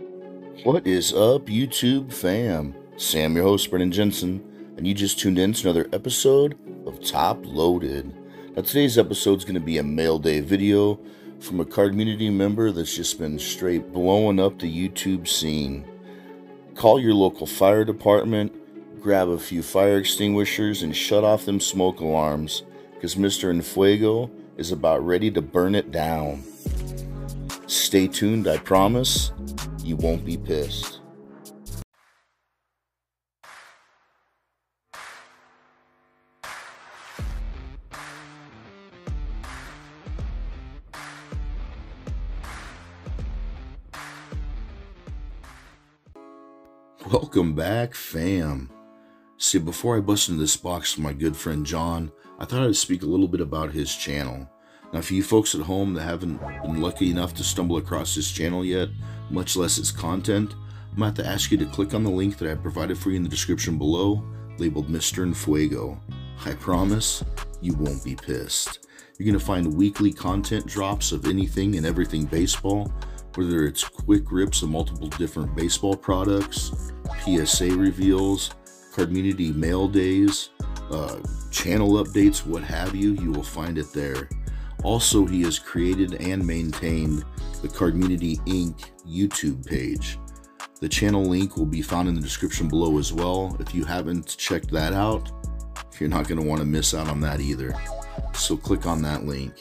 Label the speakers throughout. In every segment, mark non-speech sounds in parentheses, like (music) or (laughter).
Speaker 1: What is up, YouTube fam? Sam, your host, Brandon Jensen, and you just tuned in to another episode of Top Loaded. Now, today's episode is going to be a mail day video from a card community member that's just been straight blowing up the YouTube scene. Call your local fire department, grab a few fire extinguishers, and shut off them smoke alarms because Mr. Enfuego is about ready to burn it down. Stay tuned, I promise. You won't be pissed. Welcome back, fam. See, before I bust into this box with my good friend John, I thought I'd speak a little bit about his channel. Now, for you folks at home that haven't been lucky enough to stumble across this channel yet, much less its content, I'm going to have to ask you to click on the link that I've provided for you in the description below, labeled Mr. Enfuego. I promise you won't be pissed. You're going to find weekly content drops of anything and everything baseball, whether it's quick rips of multiple different baseball products, PSA reveals, community mail days, uh, channel updates, what have you, you will find it there. Also, he has created and maintained the Cardmunity Inc. YouTube page. The channel link will be found in the description below as well. If you haven't checked that out, you're not going to want to miss out on that either. So click on that link.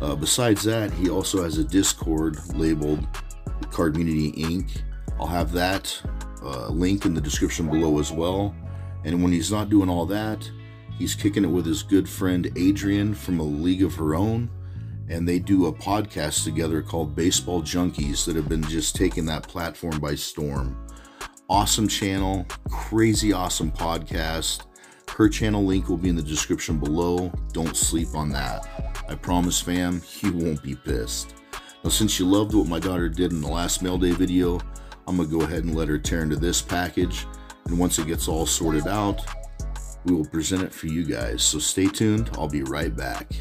Speaker 1: Uh, besides that, he also has a Discord labeled Cardmunity Inc. I'll have that uh, link in the description below as well. And when he's not doing all that, he's kicking it with his good friend Adrian from A League of Her Own. And they do a podcast together called Baseball Junkies that have been just taking that platform by storm. Awesome channel, crazy awesome podcast. Her channel link will be in the description below. Don't sleep on that. I promise, fam, you won't be pissed. Now, since you loved what my daughter did in the last mail day video, I'm to go ahead and let her tear into this package. And once it gets all sorted out, we will present it for you guys. So stay tuned. I'll be right back.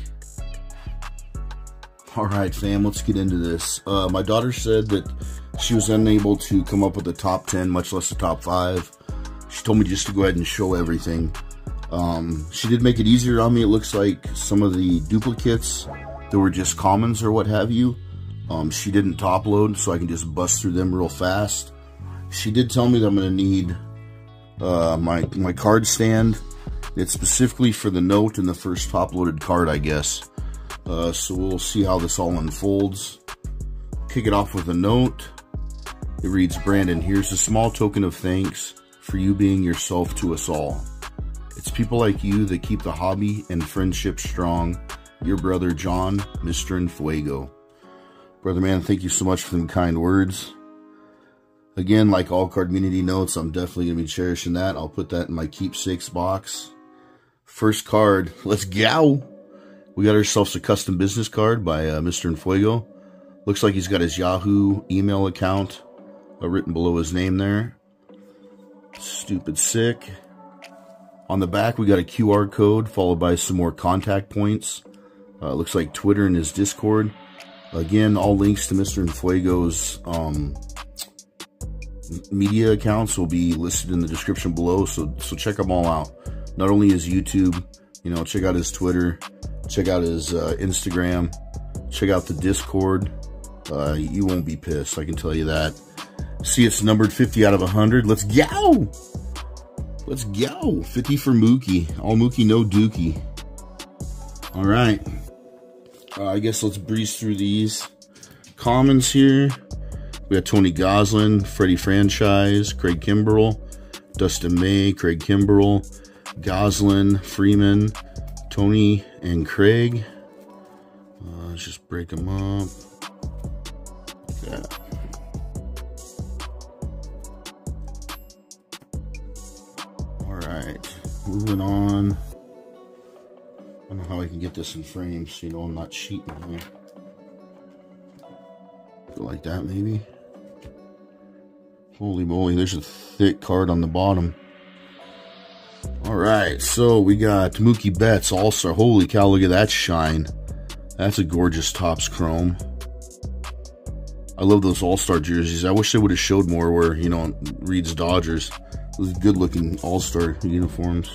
Speaker 1: All right, fam, let's get into this. Uh, my daughter said that she was unable to come up with the top 10, much less the top 5. She told me just to go ahead and show everything. Um, she did make it easier on me. It looks like some of the duplicates that were just commons or what have you, um, she didn't top load, so I can just bust through them real fast. She did tell me that I'm going to need uh, my, my card stand. It's specifically for the note and the first top loaded card, I guess. Uh, so we'll see how this all unfolds. Kick it off with a note. It reads, Brandon, here's a small token of thanks for you being yourself to us all. It's people like you that keep the hobby and friendship strong. Your brother, John, Mr. Enfuego. Brother man, thank you so much for them kind words. Again, like all Cardmunity notes, I'm definitely going to be cherishing that. I'll put that in my keepsakes box. First card, let's go. We got ourselves a custom business card by uh, Mr. Enfuego. Looks like he's got his Yahoo email account uh, written below his name there. Stupid sick. On the back, we got a QR code followed by some more contact points. Uh, looks like Twitter and his Discord. Again, all links to Mr. Enfuego's um, media accounts will be listed in the description below, so so check them all out. Not only his YouTube, you know, check out his Twitter, check out his uh, Instagram, check out the Discord. Uh, you won't be pissed, I can tell you that. See, it's numbered 50 out of 100. Let's go! Let's go! 50 for Mookie. All Mookie, no Dookie. All right. Uh, I guess let's breeze through these commons here. We got Tony Gonsolin, Freddie Franchise, Craig Kimbrel, Dustin May, Craig Kimbrel, Gonsolin, Freeman, Tony, and Craig. Uh, let's just break them up. Yeah. All right, moving on. I don't know how I can get this in frame so you know I'm not cheating here. Go like that maybe. Holy moly, there's a thick card on the bottom. All right, so we got Mookie Betts also. Holy cow, look at that shine. That's a gorgeous Topps Chrome. I love those All-Star jerseys. I wish they would have showed more where, you know, reads Dodgers. Those good-looking All-Star uniforms.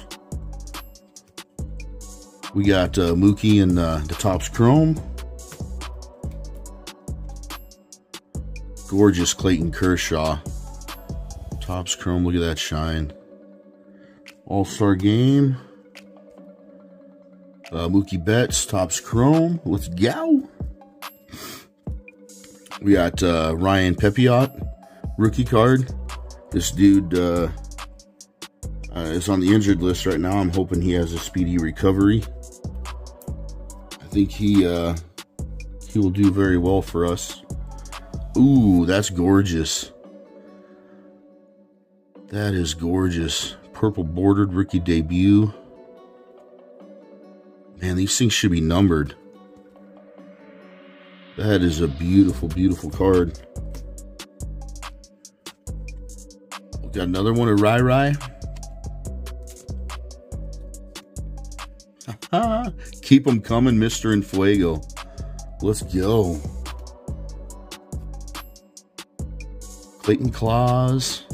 Speaker 1: We got uh, Mookie and uh, the Topps Chrome. Gorgeous Clayton Kershaw. Topps Chrome, look at that shine. All-Star Game. Uh, Mookie Betts, Topps Chrome. Let's go. We got uh, Ryan Pepiot, rookie card. This dude uh, uh, is on the injured list right now. I'm hoping he has a speedy recovery. I think he uh, he will do very well for us. Ooh, that's gorgeous. That is gorgeous. Purple bordered rookie debut. Man, these things should be numbered. That is a beautiful, beautiful card. We got another one of Rai Rai. (laughs) Keep them coming, Mr. Enfuego. Let's go. Clayton Claus.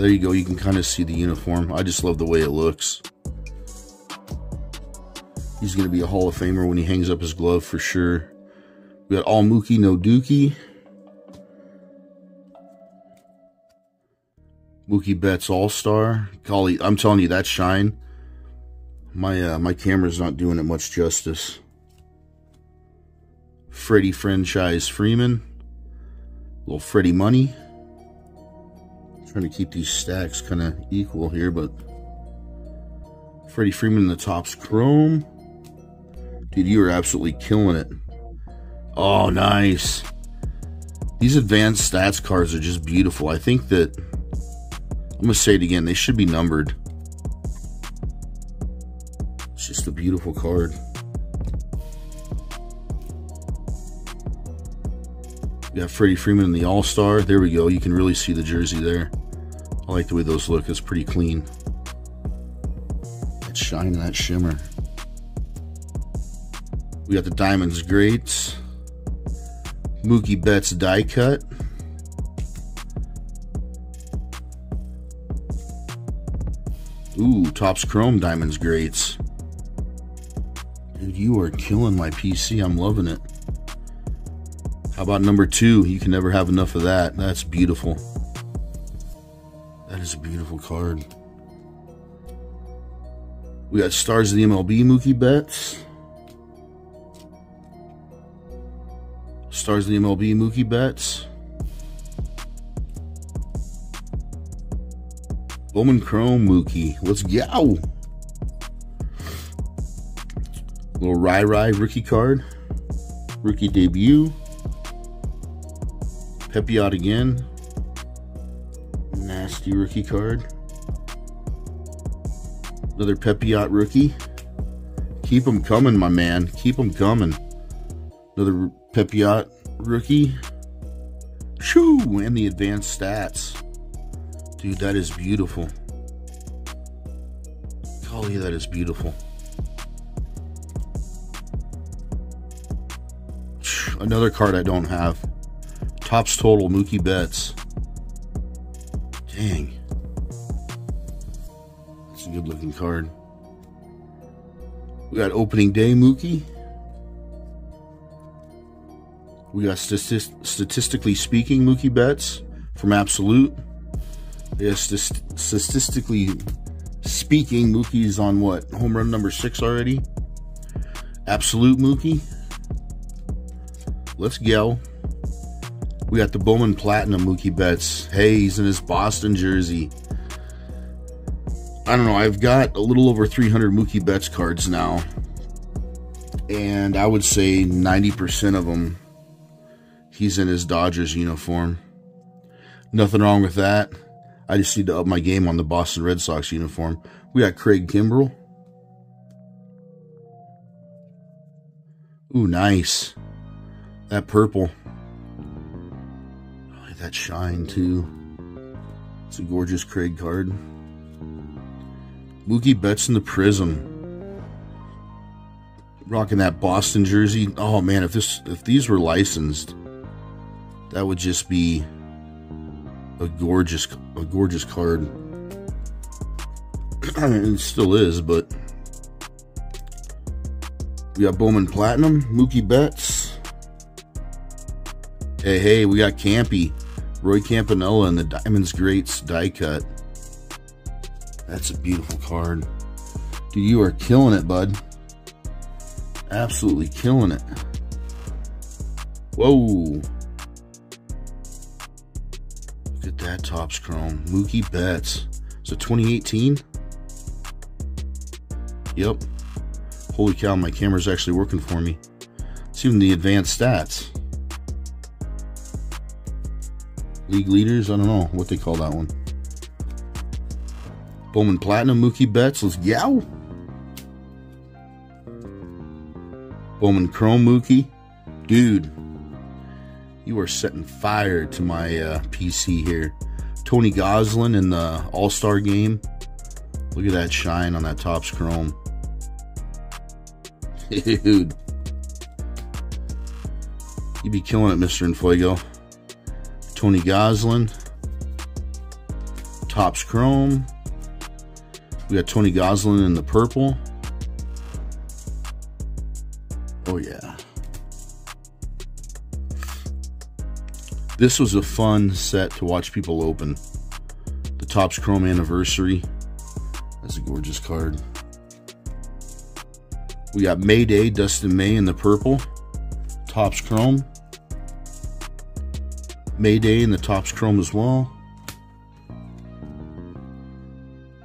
Speaker 1: There you go. You can kind of see the uniform. I just love the way it looks. He's going to be a Hall of Famer when he hangs up his glove for sure. We got all Mookie, no Dookie. Mookie Betts All Star. Golly, I'm telling you that shine. My uh, my camera's not doing it much justice. Freddie franchise Freeman. Little Freddie money. Trying to keep these stacks kind of equal here, but Freddie Freeman in the Topps Chrome. Dude, you are absolutely killing it. Oh, nice. These advanced stats cards are just beautiful. I think that, I'm going to say it again, they should be numbered. It's just a beautiful card. We got Freddie Freeman in the All-Star. There we go. You can really see the jersey there. I like the way those look. It's pretty clean. That shine and that shimmer. We got the Diamonds Greats. Mookie Betts die cut. Ooh, Topps Chrome Diamonds Greats. Dude, you are killing my PC. I'm loving it. How about number two? You can never have enough of that. That's beautiful. That is a beautiful card. We got Stars of the MLB Mookie Betts. Stars of the MLB Mookie Betts. Bowman Chrome Mookie. Let's go. Little Rai Rai rookie card. Rookie debut. Pepiot again. Nasty rookie card. Another Pepiot rookie. Keep them coming, my man. Keep them coming. Another Pepiot rookie. Shoo! And the advanced stats. Dude, that is beautiful. Golly, that is beautiful. Another card I don't have. Topps Total Mookie Betts. Dang. That's a good looking card. We got opening day Mookie. We got statist statistically speaking Mookie Betts from Absolute. Yeah, st statistically speaking, Mookie's on what? Home run number six already? Absolute Mookie. Let's go. We got the Bowman Platinum Mookie Betts. Hey, he's in his Boston jersey. I don't know. I've got a little over 300 Mookie Betts cards now. And I would say 90% of them he's in his Dodgers uniform. Nothing wrong with that. I just need to up my game on the Boston Red Sox uniform. We got Craig Kimbrel. Ooh, nice. That purple. That shine, too. It's a gorgeous Craig card. Mookie Betts in the Prism. Rocking that Boston jersey. Oh, man, if this if these were licensed that would just be a gorgeous, a gorgeous card. (clears throat) It still is, but we got Bowman Platinum, Mookie Betts. Hey, hey, we got Campy, Roy Campanella, and the Diamonds Greats die cut. That's a beautiful card. Dude, you are killing it, bud. Absolutely killing it. Whoa. Look at that Topps Chrome. Mookie Betts. It 2018? Yep. Holy cow, my camera's actually working for me. It's even the advanced stats. League leaders, I don't know what they call that one. Bowman Platinum, Mookie Betts, let's go. Bowman Chrome Mookie. Dude, you are setting fire to my uh, PC here. Tony Gonsolin in the All-Star game. Look at that shine on that Topps Chrome. (laughs) Dude. You be killing it, Mr. Enfuego. Tony Gonsolin. Topps Chrome. We got Tony Gonsolin in the purple. Oh, yeah. This was a fun set to watch people open. The Topps Chrome Anniversary. That's a gorgeous card. We got Mayday, Dustin May in the purple. Topps Chrome. Mayday in the Topps Chrome as well.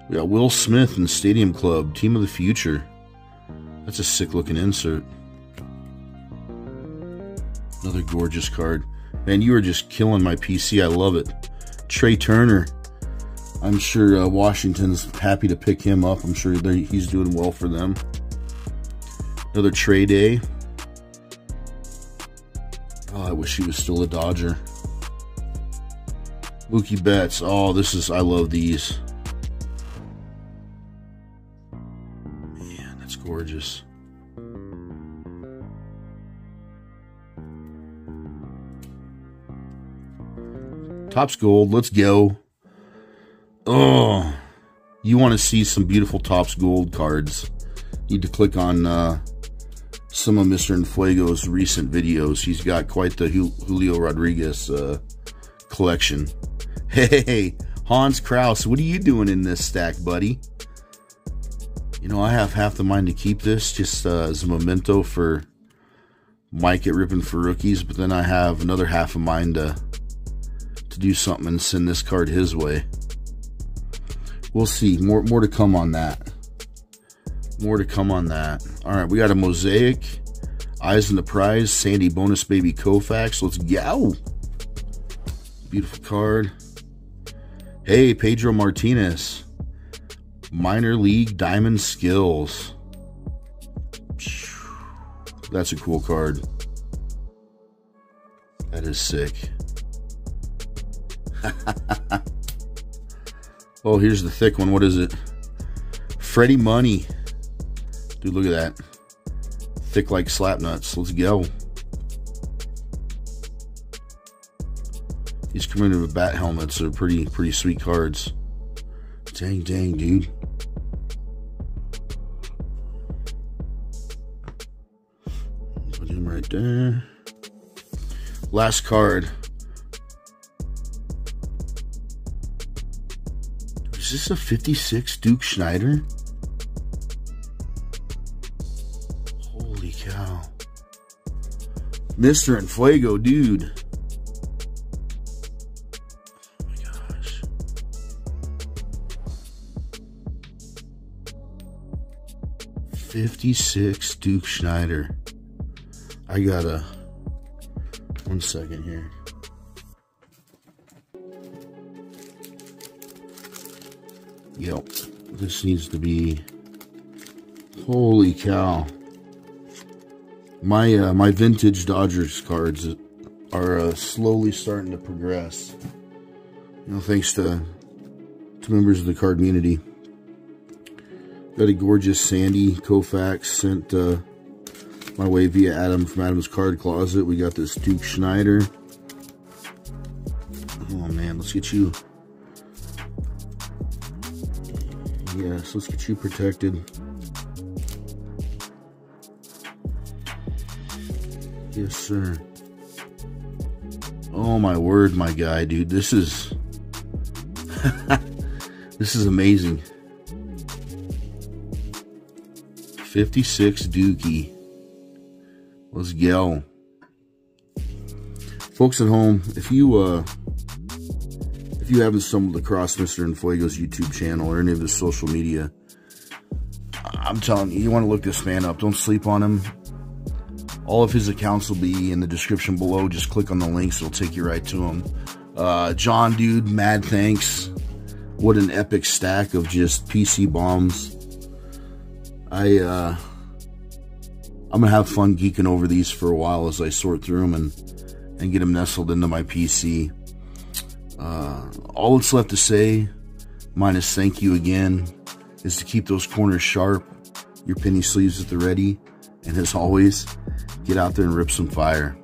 Speaker 1: We got Will Smith in Stadium Club, Team of the Future. That's a sick looking insert. Another gorgeous card. Man, you are just killing my PC. I love it. Trea Turner. I'm sure uh, Washington's happy to pick him up. I'm sure he's doing well for them. Another trade day. Oh, I wish he was still a Dodger. Mookie Betts. Oh, this is, I love these. Man, that's gorgeous. Topps Gold, let's go. Oh, you want to see some beautiful Topps Gold cards. Need to click on uh, some of Mr. Enfuego's recent videos. He's got quite the Julio Rodriguez uh, collection. Hey, Hans Kraus, what are you doing in this stack, buddy? You know, I have half the mind to keep this just uh, as a memento for Mike at Ripping for Rookies, but then I have another half of mind to, to do something and send this card his way. We'll see. More, more to come on that. More to come on that. All right, we got a mosaic. Eyes in the prize. Sandy bonus baby Koufax. Let's go. Beautiful card. Hey, Pedro Martinez. Minor League Diamond Skills. That's a cool card. That is sick. (laughs) oh, here's the thick one. What is it? Freddie Money. Dude, look at that. Thick like slap nuts. Let's go. These with bat helmets They're pretty pretty sweet cards. Dang, dang, dude. Put him right there. Last card. Is this a 56 Duke Snider? Holy cow. Mr. Enfuego, dude. 56 Duke Snider. I got a, one second here. Yep, this needs to be, holy cow. My, uh, my vintage Dodgers cards are uh, slowly starting to progress. You know, thanks to, to members of the card community. A gorgeous Sandy Koufax sent uh, my way via Adam from Adam's Card Closet. We got this Duke Snider. Oh man. Let's get you. Yes, let's get you protected. Yes, sir. Oh my word, my guy, dude. This is (laughs) this is amazing. 56 Dookie. Let's go. Folks at home, if you uh if you haven't stumbled across Mr. Enfuego's YouTube channel or any of his social media, I'm telling you, you want to look this man up. Don't sleep on him. All of his accounts will be in the description below. Just click on the links. It'll take you right to him. Uh, John, dude, mad thanks. What an epic stack of just PC bombs. I, uh, I'm gonna have fun geeking over these for a while as I sort through them and, and get them nestled into my PC. Uh, all that's left to say, minus thank you again, is to keep those corners sharp, your penny sleeves at the ready, and as always, get out there and rip some fire.